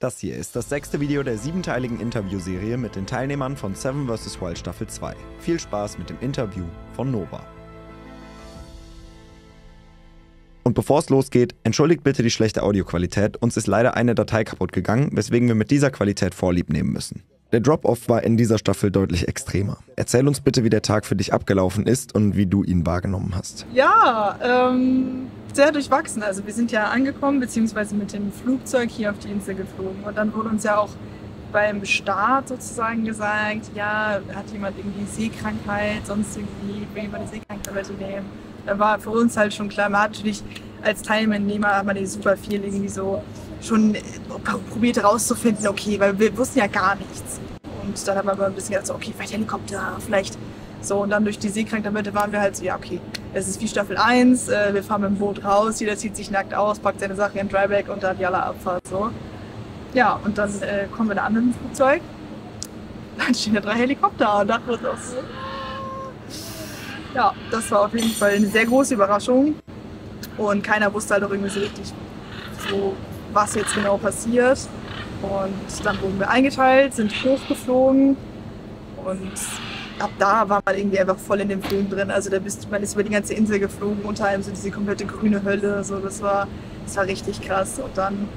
Das hier ist das sechste Video der siebenteiligen Interviewserie mit den Teilnehmern von Seven vs. Wild Staffel 2. Viel Spaß mit dem Interview von Nova. Und bevor es losgeht, entschuldigt bitte die schlechte Audioqualität. Uns ist leider eine Datei kaputt gegangen, weswegen wir mit dieser Qualität Vorlieb nehmen müssen. Der Drop-Off war in dieser Staffel deutlich extremer. Erzähl uns bitte, wie der Tag für dich abgelaufen ist und wie du ihn wahrgenommen hast. Ja, ähm, sehr durchwachsen. Also wir sind ja angekommen, beziehungsweise mit dem Flugzeug hier auf die Insel geflogen. Und dann wurde uns ja auch beim Start sozusagen gesagt, ja, hat jemand irgendwie Seekrankheit, sonst irgendwie will jemand eine Seekrankheit nehmen. Da war für uns halt schon klar, man hat natürlich als Teilnehmer hat man die super viel irgendwie so schon probiert herauszufinden, okay, weil wir wussten ja gar nichts. Und dann haben wir aber ein bisschen gedacht, so, okay, vielleicht Helikopter, vielleicht so. Und dann durch die Seekrankheit waren wir halt so, ja, okay, es ist wie Staffel 1, äh, wir fahren mit dem Boot raus, jeder zieht sich nackt aus, packt seine Sachen in Dryback und dann jalla Abfahrt, so. Ja, und dann äh, kommen wir da an mit dem Flugzeug. Dann stehen da drei Helikopter und dachten wir uns. Ja, das war auf jeden Fall eine sehr große Überraschung. Und keiner wusste halt auch irgendwie so richtig, so, was jetzt genau passiert. Und dann wurden wir eingeteilt, sind hochgeflogen und ab da war man irgendwie einfach voll in dem Film drin. Also da bist man ist über die ganze Insel geflogen, unter einem so diese komplette grüne Hölle. So, das war, das war richtig krass. Und dann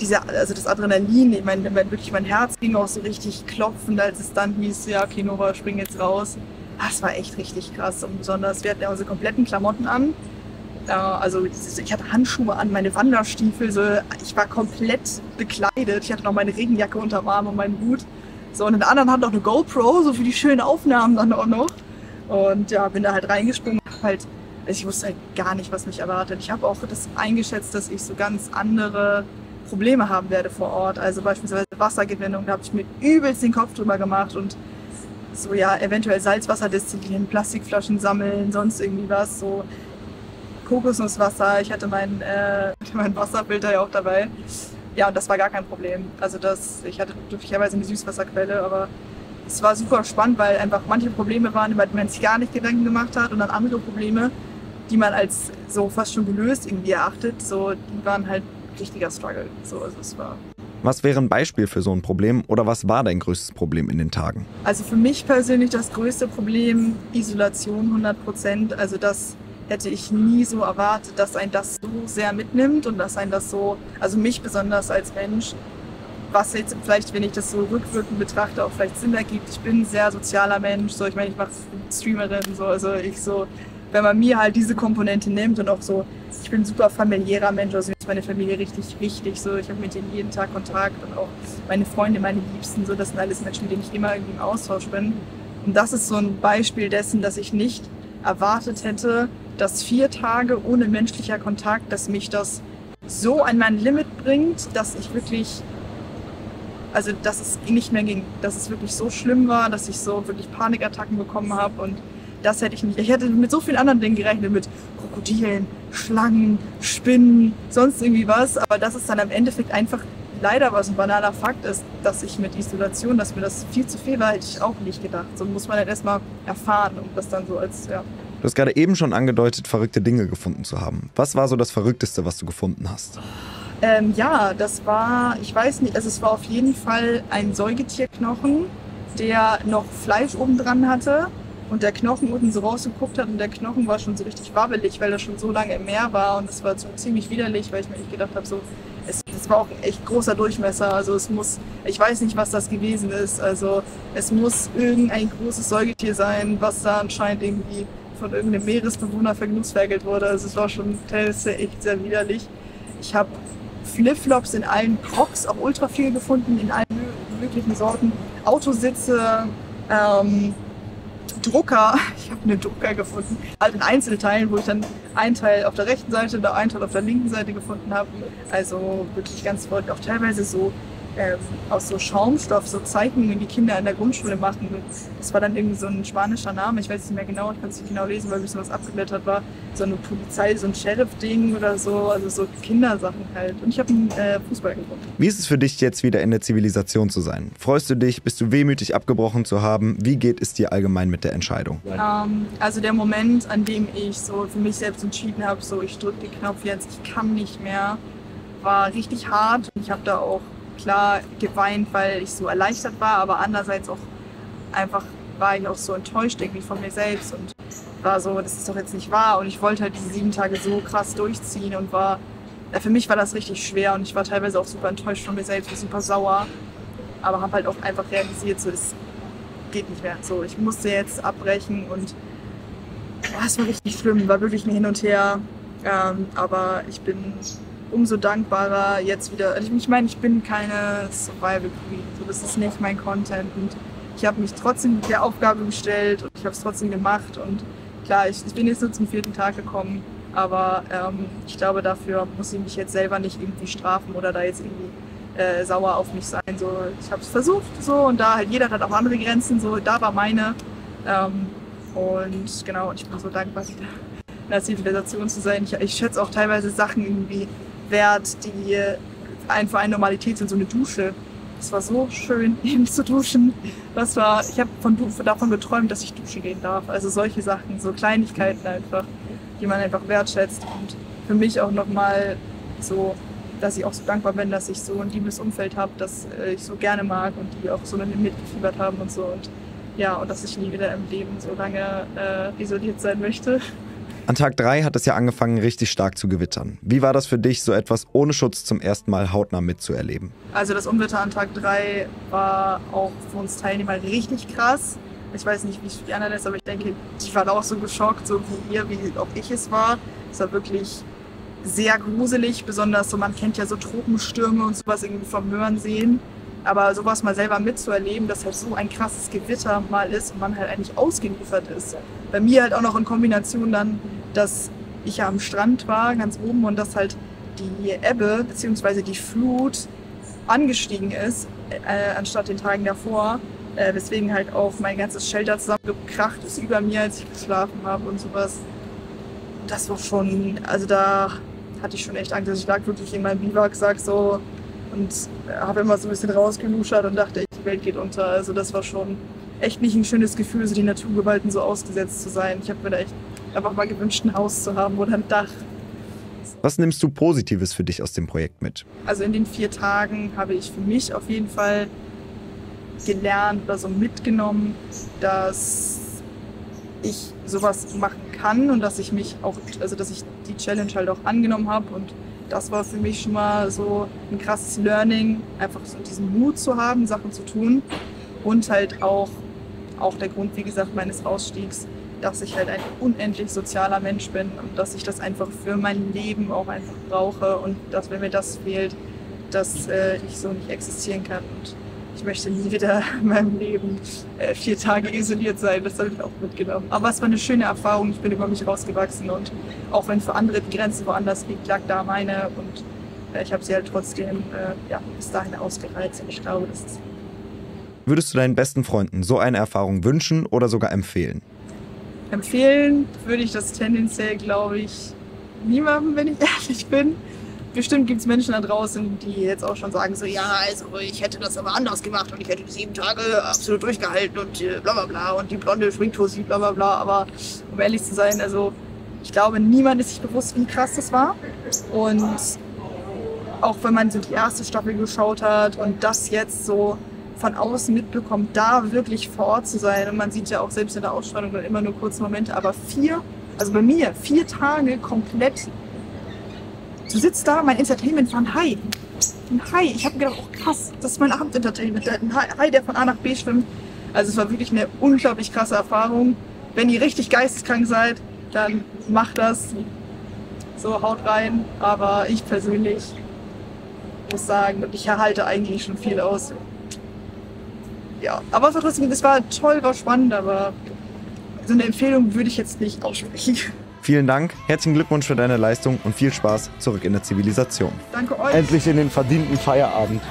diese, also das Adrenalin, ich meine, wirklich mein Herz ging auch so richtig klopfend, als es dann hieß, ja, okay, Nova, spring jetzt raus. Das war echt richtig krass. Und besonders, wir hatten ja unsere kompletten Klamotten an. Also ich hatte Handschuhe an, meine Wanderstiefel, so, ich war komplett bekleidet. Ich hatte noch meine Regenjacke unterm Arm und meinen Hut. So, und der anderen hat noch eine GoPro, so für die schönen Aufnahmen dann auch noch. Und ja, bin da halt reingesprungen. Halt, also ich wusste halt gar nicht, was mich erwartet. Ich habe auch das eingeschätzt, dass ich so ganz andere Probleme haben werde vor Ort. Also beispielsweise Wassergewinnung, da habe ich mir übelst den Kopf drüber gemacht und so ja, eventuell Salzwasser destillieren, Plastikflaschen sammeln, sonst irgendwie was. So Kokosnusswasser. Ich hatte mein, äh, mein Wasserfilter ja auch dabei. Ja, und das war gar kein Problem. Also das, ich hatte glücklicherweise eine Süßwasserquelle, aber es war super spannend, weil einfach manche Probleme waren, über die man sich gar nicht Gedanken gemacht hat und dann andere Probleme, die man als so fast schon gelöst irgendwie erachtet, so die waren halt richtiger Struggle. So, also es war was wäre ein Beispiel für so ein Problem oder was war dein größtes Problem in den Tagen? Also für mich persönlich das größte Problem Isolation 100 Prozent. Also das hätte ich nie so erwartet, dass ein das so sehr mitnimmt und dass ein das so, also mich besonders als Mensch, was jetzt vielleicht, wenn ich das so rückwirkend betrachte, auch vielleicht Sinn ergibt. Ich bin ein sehr sozialer Mensch, so ich meine, ich mache Streamerin, so, also ich so, wenn man mir halt diese Komponente nimmt und auch so, ich bin ein super familiärer Mensch, also mir ist meine Familie richtig wichtig, so ich habe mit denen jeden Tag Kontakt und auch meine Freunde, meine Liebsten, so das sind alles Menschen, mit denen ich immer irgendwie im Austausch bin. Und das ist so ein Beispiel dessen, dass ich nicht erwartet hätte, dass vier Tage ohne menschlicher Kontakt, dass mich das so an mein Limit bringt, dass ich wirklich, also dass es nicht mehr ging, dass es wirklich so schlimm war, dass ich so wirklich Panikattacken bekommen habe und das hätte ich nicht. Ich hätte mit so vielen anderen Dingen gerechnet, mit Krokodilen, Schlangen, Spinnen, sonst irgendwie was, aber das ist dann am Endeffekt einfach leider was ein banaler Fakt ist, dass ich mit Isolation, dass mir das viel zu viel war, hätte ich auch nicht gedacht. So muss man halt erstmal erfahren und das dann so als, ja, Du hast gerade eben schon angedeutet, verrückte Dinge gefunden zu haben. Was war so das Verrückteste, was du gefunden hast? Ähm, ja, das war, ich weiß nicht, also es war auf jeden Fall ein Säugetierknochen, der noch Fleisch oben dran hatte und der Knochen unten so rausgeguckt hat und der Knochen war schon so richtig wabbelig, weil er schon so lange im Meer war und es war so ziemlich widerlich, weil ich mir nicht gedacht habe, so, es, es war auch ein echt großer Durchmesser, also es muss, ich weiß nicht, was das gewesen ist, also es muss irgendein großes Säugetier sein, was da anscheinend irgendwie von irgendeinem Meeresbewohner vergenussferkelt wurde. Also es war schon teilweise echt sehr widerlich. Ich habe Flipflops in allen Crocs, auch ultra viel gefunden, in allen möglichen Sorten. Autositze, ähm, Drucker. Ich habe einen Drucker gefunden, halt in Einzelteilen, wo ich dann einen Teil auf der rechten Seite oder einen Teil auf der linken Seite gefunden habe. Also wirklich ganz verrückt. Auch teilweise so ähm, aus so Schaumstoff so Zeichnungen, die Kinder in der Grundschule machen. Das war dann irgendwie so ein spanischer Name, ich weiß nicht mehr genau, ich kann es nicht genau lesen, weil ein bisschen was abgeblättert war. So eine Polizei, so ein Sheriff-Ding oder so, also so Kindersachen halt. Und ich habe einen äh, Fußball gefunden. Wie ist es für dich jetzt wieder in der Zivilisation zu sein? Freust du dich? Bist du wehmütig abgebrochen zu haben? Wie geht es dir allgemein mit der Entscheidung? Ähm, also der Moment, an dem ich so für mich selbst entschieden habe, so ich drücke den Knopf jetzt, ich kann nicht mehr, war richtig hart. Ich habe da auch klar geweint, weil ich so erleichtert war, aber andererseits auch einfach war ich auch so enttäuscht irgendwie von mir selbst und war so, das ist doch jetzt nicht wahr. Und ich wollte halt diese sieben Tage so krass durchziehen und war, ja, für mich war das richtig schwer und ich war teilweise auch super enttäuscht von mir selbst und super sauer, aber habe halt auch einfach realisiert, so, das geht nicht mehr, so, ich musste jetzt abbrechen und es war richtig schlimm, war wirklich ein Hin und Her, ähm, aber ich bin umso dankbarer jetzt wieder. Also ich meine, ich bin keine Survival Queen, so das ist nicht mein Content und ich habe mich trotzdem der Aufgabe gestellt und ich habe es trotzdem gemacht und klar, ich, ich, bin jetzt nur zum vierten Tag gekommen, aber ähm, ich glaube, dafür muss ich mich jetzt selber nicht irgendwie strafen oder da jetzt irgendwie äh, sauer auf mich sein. So, ich habe es versucht so und da halt jeder hat auch andere Grenzen, so da war meine ähm, und genau, ich bin so dankbar, wieder in der Zivilisation zu sein. Ich, ich schätze auch teilweise Sachen irgendwie wert, die einfach eine Normalität sind, so eine Dusche. Es war so schön, eben zu duschen. Das war, ich habe von, davon geträumt, dass ich duschen gehen darf. Also solche Sachen, so Kleinigkeiten einfach, die man einfach wertschätzt. Und für mich auch nochmal so, dass ich auch so dankbar bin, dass ich so ein liebes Umfeld habe, das äh, ich so gerne mag und die auch so mit mitgefiebert haben und so. Und ja, und dass ich nie wieder im Leben so lange äh, isoliert sein möchte. An Tag 3 hat es ja angefangen, richtig stark zu gewittern. Wie war das für dich, so etwas ohne Schutz zum ersten Mal hautnah mitzuerleben? Also das Unwetter an Tag 3 war auch für uns Teilnehmer richtig krass. Ich weiß nicht, wie es für die anderen ist, aber ich denke, die waren auch so geschockt, so wie ihr, wie auch ich es war. Es war wirklich sehr gruselig, besonders so, man kennt ja so Tropenstürme und sowas irgendwie vom Hören sehen. Aber sowas mal selber mitzuerleben, dass halt so ein krasses Gewitter mal ist und man halt eigentlich ausgeliefert ist. Bei mir halt auch noch in Kombination dann, dass ich ja am Strand war, ganz oben, und dass halt die Ebbe bzw. die Flut angestiegen ist, äh, anstatt den Tagen davor. Äh, weswegen halt auch mein ganzes Shelter zusammengekracht ist über mir, als ich geschlafen habe und sowas. Das war schon, also da hatte ich schon echt Angst. Also ich lag wirklich in meinem Biwak, sag so, und habe immer so ein bisschen rausgeluschert und dachte, die Welt geht unter. Also das war schon echt nicht ein schönes Gefühl, so die Naturgewalten so ausgesetzt zu sein. Ich habe mir da echt einfach mal gewünscht, ein Haus zu haben oder ein Dach. Was nimmst du Positives für dich aus dem Projekt mit? Also in den vier Tagen habe ich für mich auf jeden Fall gelernt oder so mitgenommen, dass ich sowas machen kann und dass ich mich auch, also dass ich die Challenge halt auch angenommen habe und das war für mich schon mal so ein krasses Learning, einfach so diesen Mut zu haben, Sachen zu tun. Und halt auch, auch der Grund, wie gesagt, meines Ausstiegs, dass ich halt ein unendlich sozialer Mensch bin und dass ich das einfach für mein Leben auch einfach brauche und dass, wenn mir das fehlt, dass äh, ich so nicht existieren kann. Und ich möchte nie wieder in meinem Leben äh, vier Tage isoliert sein. Das habe ich auch mitgenommen. Aber es war eine schöne Erfahrung. Ich bin über mich rausgewachsen und auch wenn für andere die Grenze woanders liegt, lag da meine und äh, ich habe sie halt trotzdem äh, ja, bis dahin ausgereizt und ich glaube, das ist. Würdest du deinen besten Freunden so eine Erfahrung wünschen oder sogar empfehlen? Empfehlen würde ich das tendenziell, glaube ich, niemandem, wenn ich ehrlich bin bestimmt gibt es Menschen da draußen, die jetzt auch schon sagen, so ja, also ich hätte das aber anders gemacht und ich hätte die sieben Tage absolut durchgehalten und äh, bla bla bla und die blonde Schwingtosi, bla bla bla. Aber um ehrlich zu sein, also ich glaube, niemand ist sich bewusst, wie krass das war. Und auch wenn man so die erste Staffel geschaut hat und das jetzt so von außen mitbekommt, da wirklich vor Ort zu sein. Und man sieht ja auch selbst in der Ausstrahlung dann immer nur kurze Momente, aber vier, also bei mir, vier Tage komplett Du sitzt da, mein Entertainment war ein Hai. Ein Hai. Ich habe gedacht, oh krass, das ist mein Abendentertainment. Ein Hai, der von A nach B schwimmt. Also es war wirklich eine unglaublich krasse Erfahrung. Wenn ihr richtig geisteskrank seid, dann macht das. So, haut rein. Aber ich persönlich muss sagen, ich erhalte eigentlich schon viel aus. Ja, aber es es war toll, war spannend, aber so eine Empfehlung würde ich jetzt nicht aussprechen. Vielen Dank, herzlichen Glückwunsch für deine Leistung und viel Spaß zurück in der Zivilisation. Danke euch. Endlich in den verdienten Feierabend.